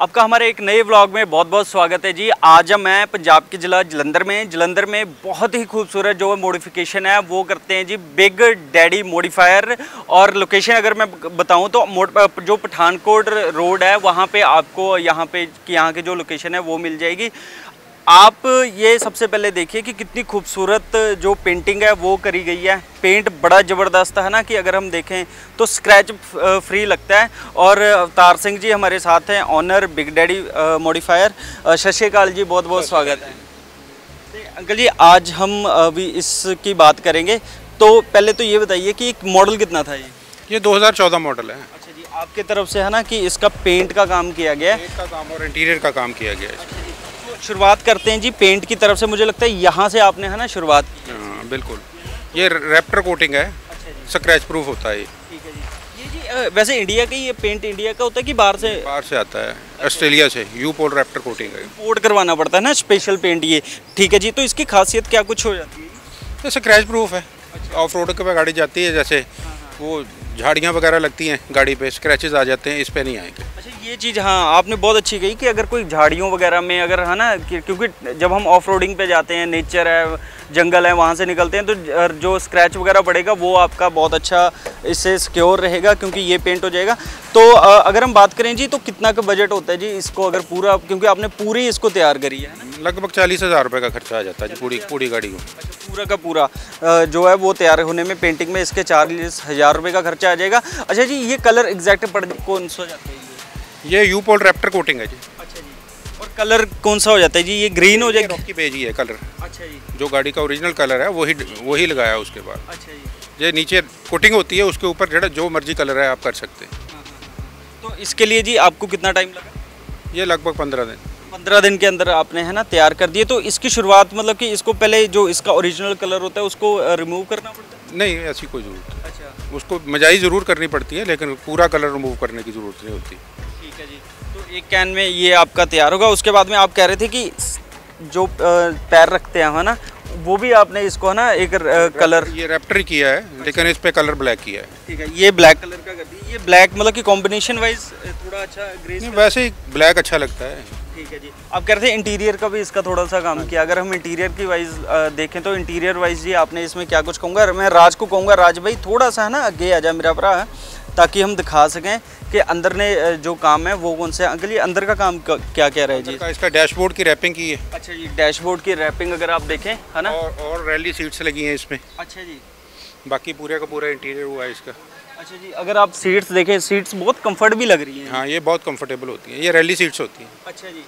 आपका हमारे एक नए व्लॉग में बहुत बहुत स्वागत है जी। आज हम मैं पंजाब के ज़िला जलंधर में। जलंधर में बहुत ही खूबसूरत जो मॉडिफिकेशन है, वो करते हैं जी बिग डैडी मॉडिफायर और लोकेशन अगर मैं बताऊँ तो जो पठानकोट रोड है, वहाँ पे आपको यहाँ पे, यहाँ के जो लोकेशन है, वो मिल जाएगी। आप ये सबसे पहले देखिए कि कितनी खूबसूरत जो पेंटिंग है वो करी गई है। पेंट बड़ा ज़बरदस्त है ना कि अगर हम देखें तो स्क्रैच फ्री लगता है। और अवतार सिंह जी हमारे साथ हैं ऑनर बिग डैडी मॉडिफायर सत श्रीकाल जी बहुत बहुत स्वागत है। अंकल जी आज हम अभी इसकी बात करेंगे। तो पहले तो ये बताइए कि एक मॉडल कितना था ये? ये 2014 मॉडल है। अच्छा जी आपके तरफ़ से है ना कि इसका पेंट का काम किया गया है? का काम और इंटीरियर का काम किया गया है। अच्छा शुरुआत करते हैं जी पेंट की तरफ़ से मुझे लगता है यहाँ से आपने है ना शुरुआत की। हाँ बिल्कुल। ये रैप्टर कोटिंग है अच्छा स्क्रैच अच्छा प्रूफ होता है ठीक है जी। ये जी वैसे इंडिया का ये पेंट इंडिया का होता है कि बाहर से? बाहर से आता है। ऑस्ट्रेलिया से यू पोल रैप्टर कोटिंग है। पोर्ट करवाना पड़ता है ना स्पेशल पेंट ये। ठीक है जी तो इसकी खासियत क्या कुछ हो जाती है? ये स्क्रैच प्रूफ है। ऑफ़ रोड पे गाड़ी जाती है जैसे हाँ, हाँ। वो झाड़ियाँ वगैरह लगती हैं गाड़ी पे स्क्रैचेस आ जाते हैं इस पर नहीं आएँगे। अच्छा ये चीज़ हाँ आपने बहुत अच्छी कही कि अगर कोई झाड़ियों वगैरह में अगर है ना क्योंकि जब हम ऑफ़ रोडिंग पे जाते हैं नेचर है जंगल है वहाँ से निकलते हैं तो जो स्क्रैच वगैरह पड़ेगा वो आपका बहुत अच्छा इससे सिक्योर रहेगा क्योंकि ये पेंट हो जाएगा। तो अगर हम बात करें जी तो कितना का बजट होता है जी इसको अगर पूरा क्योंकि आपने पूरी इसको तैयार करी है लगभग चालीस हज़ार रुपये का खर्चा आ जाता है जी पूरी पूरी गाड़ी को। अच्छा पूरा का पूरा जो है वो तैयार होने में पेंटिंग में इसके चालीस हज़ार रुपये का खर्चा आ जाएगा। अच्छा जी ये कलर एग्जैक्ट पड़ कौन सा जाता है? ये यू पोल रैप्टर कोटिंग है जी। अच्छा जी। और कलर कौन सा हो जाता है जी? ये ग्रीन हो जाएगा रॉकी बेज ही है कलर अच्छा जी। जो गाड़ी का ओरिजिनल कलर है वही वही लगाया उसके बाद। अच्छा जी। ये नीचे कोटिंग होती है उसके ऊपर जो जो मर्ज़ी कलर है आप कर सकते हैं। हाँ, हाँ, हाँ। तो इसके लिए जी आपको कितना टाइम लगा? ये लगभग पंद्रह दिन। पंद्रह दिन के अंदर आपने है ना तैयार कर दिए। तो इसकी शुरुआत मतलब कि इसको पहले जो इसका ओरिजिनल कलर होता है उसको रिमूव करना पड़ता है? नहीं ऐसी कोई ज़रूरत अच्छा। उसको मजाई ज़रूर करनी पड़ती है लेकिन पूरा कलर रिमूव करने की ज़रूरत नहीं होती। एक कैन में ये आपका तैयार होगा। उसके बाद में आप कह रहे थे कि जो पैर रखते हैं है ना? वो भी आपने इसको है ना एक कलर ये रेप्टर किया है लेकिन इस पे कलर ब्लैक किया है। ठीक है ये ब्लैक कलर का कर दिया ये ब्लैक मतलब कि कॉम्बिनेशन वाइज थोड़ा अच्छा ग्रे वैसे ही ब्लैक अच्छा लगता है। ठीक है जी। आप कह रहे थे इंटीरियर का भी इसका थोड़ा सा काम किया। अगर हम इंटीरियर की वाइज देखें तो इंटीरियर वाइज जी आपने इसमें क्या कुछ कहूँगा? मैं राज को कहूँगा राज भाई थोड़ा सा है ना आगे आ जाए मेरा भरा ताकि हम दिखा सकें। कि अंदर ने जो काम है वो कौन सा अंकल ये अंदर का काम क्या क्या रहे है जी? इसका डैशबोर्ड की रैपिंग की है। अच्छा जी डैशबोर्ड की रैपिंग अगर आप देखें है ना? और, और रैली सीट्स लगी हैं इसमें। अच्छा जी। बाकी पूरे का पूरा इंटीरियर हुआ है इसका। अच्छा जी अगर आप सीट्स देखें सीट्स बहुत कंफर्ट भी लग रही हैं। हाँ ये बहुत कंफर्टेबल होती है। ये रैली सीट्स होती हैं। अच्छा जी।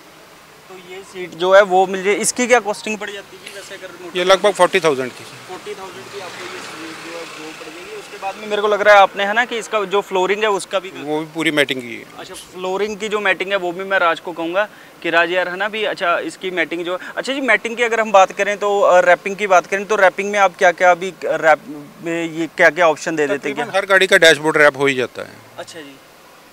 तो ये सीट जो है वो मिल जाए। इसकी क्या कॉस्टिंग पड़ जाती है वैसे अगर ये लगभग फोर्टी थाउज़ेंड की। फोर्टी थाउज़ेंड की आपको ये सीट जो है वो पड़ जाएगी। उसके बाद में मेरे को लग रहा है आपने है ना कि इसका जो फ्लोरिंग है उसका भी वो भी पूरी मैटिंग की है। अच्छा फ्लोरिंग की जो मैटिंग है वो भी मैं राज को कहूँगा कि राज यार है ना भी अच्छा इसकी मैटिंग जो अच्छा जी मैटिंग की अगर हम बात करें तो रैपिंग की बात करें तो रैपिंग में आप क्या क्या अभी रैप ये क्या क्या ऑप्शन दे देते हैं हर गाड़ी का डैशबोर्ड रैप हो ही जाता है। अच्छा जी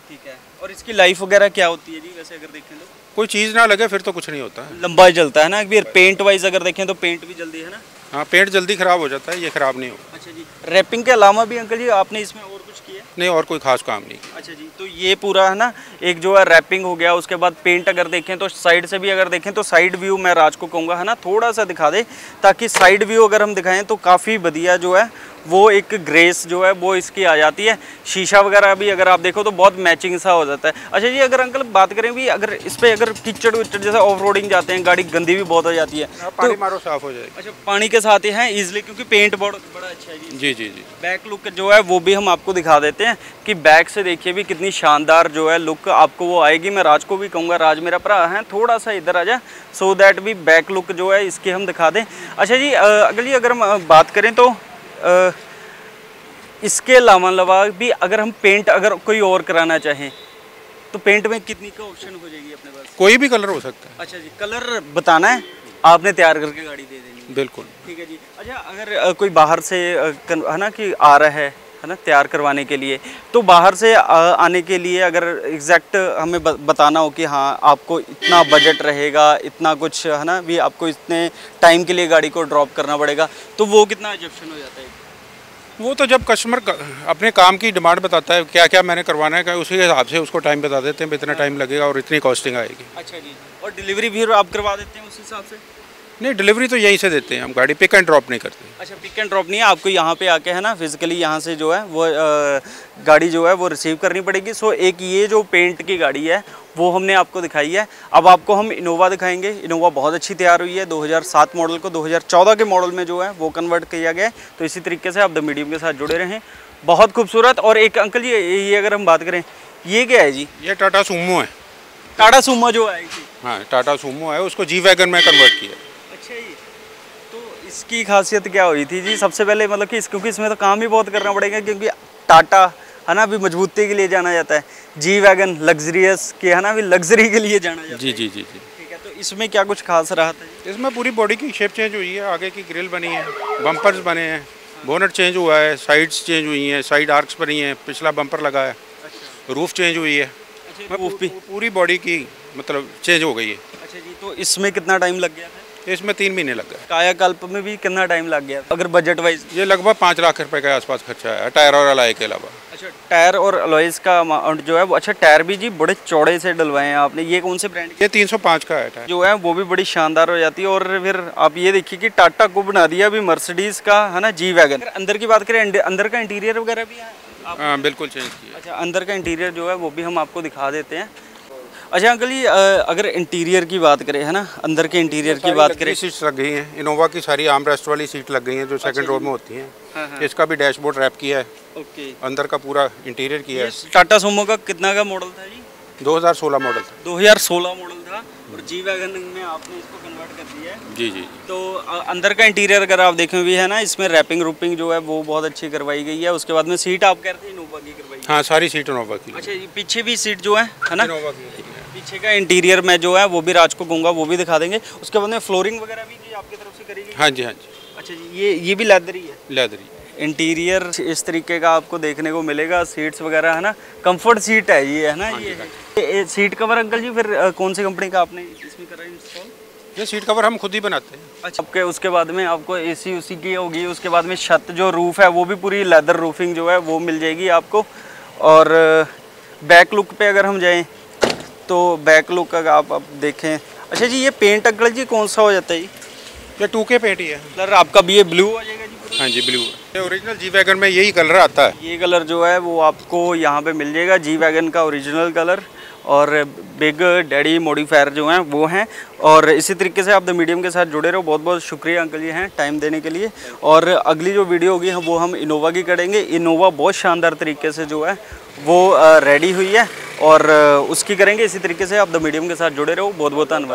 ठीक है। और इसकी लाइफ वगैरह क्या होती है जी वैसे अगर देखें तो? कोई चीज़ ना लगे फिर तो कुछ नहीं होता है। लंबा जलता है ना फिर पेंट वाइज अगर देखें तो पेंट भी जल्दी है ना? हाँ पेंट जल्दी ख़राब हो जाता है ये ख़राब नहीं होगा। अच्छा जी। रैपिंग के अलावा भी अंकल जी आपने इसमें और कुछ किया नहीं और कोई खास काम नहीं अच्छा जी तो ये पूरा है ना एक जो है रैपिंग हो गया उसके बाद पेंट अगर देखें तो साइड से भी अगर देखें तो साइड व्यू मैं राज को कहूँगा है ना थोड़ा सा दिखा दे ताकि साइड व्यू अगर हम दिखाएँ तो काफ़ी बढ़िया जो है वो एक ग्रेस जो है वो इसकी आ जाती है। शीशा वगैरह भी अगर आप देखो तो बहुत मैचिंग सा हो जाता है। अच्छा जी अगर अंकल बात करें भी अगर इस पर अगर कीचड़ विचड़ जैसे ऑफ़ रोडिंग जाते हैं गाड़ी गंदी भी बहुत हो जाती है हाँ, पानी तो, मारो साफ़ हो जाएगी। अच्छा पानी के साथ ही है इजिली क्योंकि पेंट बहुत बड़ा अच्छा है जी। जी जी बैक लुक जो है वो भी हम आपको दिखा देते हैं कि बैक से देखिए भी कितनी शानदार जो है लुक आपको वो आएगी। मैं राज को भी कहूँगा राज मेरा भरा है थोड़ा सा इधर आ जाए सो दैट भी बैक लुक जो है इसकी हम दिखा दें। अच्छा जी अगली अगर हम बात करें तो इसके अलावा अलावा भी अगर हम पेंट अगर कोई और कराना चाहें तो पेंट में कितनी का ऑप्शन हो जाएगी अपने पास? कोई भी कलर हो सकता है। अच्छा जी कलर बताना है आपने तैयार करके गाड़ी दे देनी बिल्कुल। ठीक है जी। अच्छा अगर कोई बाहर से है ना कि आ रहा है है ना तैयार करवाने के लिए। तो बाहर से आने के लिए अगर एग्जैक्ट हमें बताना हो कि हाँ आपको इतना बजट रहेगा इतना कुछ है ना भी आपको इतने टाइम के लिए गाड़ी को ड्रॉप करना पड़ेगा तो वो कितना एजप्शन हो जाता है? वो तो जब कस्टमर अपने काम की डिमांड बताता है क्या क्या मैंने करवाना है उसी हिसाब से उसको टाइम बता देते हैं इतना टाइम लगेगा और इतनी कॉस्टिंग आएगी। अच्छा जी और डिलीवरी भी आप करवा देते हैं उस हिसाब से? नहीं डिलीवरी तो यहीं से देते हैं हम गाड़ी पिक एंड ड्रॉप नहीं करते। अच्छा पिक एंड ड्रॉप नहीं है आपको यहाँ पे आके है ना फिजिकली यहाँ से जो है वो आ, गाड़ी जो है वो रिसीव करनी पड़ेगी। सो एक ये जो पेंट की गाड़ी है वो हमने आपको दिखाई है। अब आपको हम इनोवा दिखाएँगे। इनोवा बहुत अच्छी तैयार हुई है 2007 मॉडल को 2014 के मॉडल में जो है वो कन्वर्ट किया गया है। तो इसी तरीके से आप द मीडियम के साथ जुड़े रहें। बहुत खूबसूरत और एक अंकल जी ये अगर हम बात करें ये क्या है जी? ये टाटा सूमो है। टाटा सूमो जो है। हाँ टाटा सूमो है उसको जी वैगन में कन्वर्ट किया अच्छा जी तो इसकी खासियत क्या हुई थी? जी सबसे पहले मतलब कि इस क्योंकि इसमें तो काम ही बहुत करना पड़ेगा क्योंकि टाटा है ना अभी मजबूती के लिए जाना जाता है। जी वैगन लग्जरियस के है ना अभी लग्जरी के लिए जाना जाता जी जी जी जी। ठीक है तो इसमें क्या कुछ खास रहा था? इसमें पूरी बॉडी की शेप चेंज हुई है आगे की ग्रिल बनी है बम्पर्स बने हैं बोनट चेंज हुआ है साइड्स चेंज हुई हैं साइड आर्क्स बनी हैं पिछला बम्पर लगा है रूफ अच्छा। चेंज हुई है। अच्छा रूफ भी पूरी बॉडी की मतलब चेंज हो गई है। अच्छा जी तो इसमें कितना टाइम लग गया था? इसमें तीन महीने लग गए। कायाकल्प में भी कितना टाइम लग गया? अगर बजट वाइज ये लगभग पाँच लाख रुपए के आसपास खर्चा है टायर और अलाई के अलावा। अच्छा टायर और अलॉयज का अमाउंट जो है वो अच्छा टायर भी जी बड़े चौड़े से डलवाए हैं आपने। ये कौन से ब्रांड ये 305 का है टायर। जो है वो भी बड़ी शानदार हो जाती है और फिर आप ये देखिए कि टाटा को बना दिया अभी मर्सिडीज का है ना जी वैगन अंदर की बात करें अंदर का इंटीरियर वगैरह भी है? हाँ बिल्कुल चेंज किया। अच्छा अंदर का इंटीरियर जो है वो भी हम आपको दिखा देते हैं। अच्छा अंकल जी अगर इंटीरियर की बात करें है ना अंदर के इंटीरियर की बात करें। सीट्स लग गई हैं। इनोवा की सारी आम रेस्ट वाली सीट लग गई हैं जो सेकंड रो में होती हैं। हाँ, हाँ। इसका भी डैशबोर्ड रैप किया है। ओके। अंदर का पूरा इंटीरियर किया है। टाटा सुमो का कितना का मॉडल था जी? 2016 मॉडल था। 2016 मॉडल था और जी वैगन में आपने इसको कन्वर्ट कर दिया है। जी जी। तो अंदर का इंटीरियर अगर आप देखें भी है ना इसमें रैपिंग रूपिंग जो है वो बहुत अच्छी करवाई गई है। उसके बाद में सीट आप कह रहे थे इनोवा की करवाई हाँ। सारी सीट इनोवा की। अच्छा पीछे भी सीट जो है है ना? इनोवा की पीछे का इंटीरियर में जो है वो भी राज को कहूँगा वो भी दिखा देंगे। उसके बाद में फ्लोरिंग वगैरह भी जी आपकी तरफ़ से करेगी हाँ जी हाँ जी। अच्छा जी ये ये भी लेदर ही? है लेदरी इंटीरियर इस तरीके का आपको देखने को मिलेगा सीट्स वगैरह है ना? कंफर्ट सीट है ये है ना? ये, ये, सीट कवर अंकल जी फिर कौन सी कंपनी का आपने इसमें करा इंस्टॉल ये सीट कवर हम खुद ही बनाते हैं। अच्छा आपके उसके बाद में आपको एसी उसी की होगी उसके बाद में छत जो रूफ है वो भी पूरी लेदर रूफिंग जो है वो मिल जाएगी आपको। और बैक लुक पे अगर हम जाएँ तो बैक लुक अगर आप अब देखें। अच्छा जी ये पेंट अंकल जी कौन सा हो जाता है जी? ये टू के पेंट ही है। कलर आपका भी ये ब्लू आ जाएगा जी हाँ जी ब्लू ये ओरिजिनल जी वैगन में यही कलर आता है। ये कलर जो है वो आपको यहाँ पे मिल जाएगा जी वैगन का ओरिजिनल कलर और बिग डैडी मॉडिफायर जो हैं, वो हैं। और इसी तरीके से आप द मीडियम के साथ जुड़े रहो। बहुत बहुत शुक्रिया अंकल जी हैं टाइम देने के लिए। और अगली जो वीडियो होगी वो हम इनोवा की करेंगे। इनोवा बहुत शानदार तरीके से जो है, वो रेडी हुई है। और उसकी करेंगे। इसी तरीके से आप द मीडियम के साथ जुड़े रहो। बहुत बहुत धन्यवाद।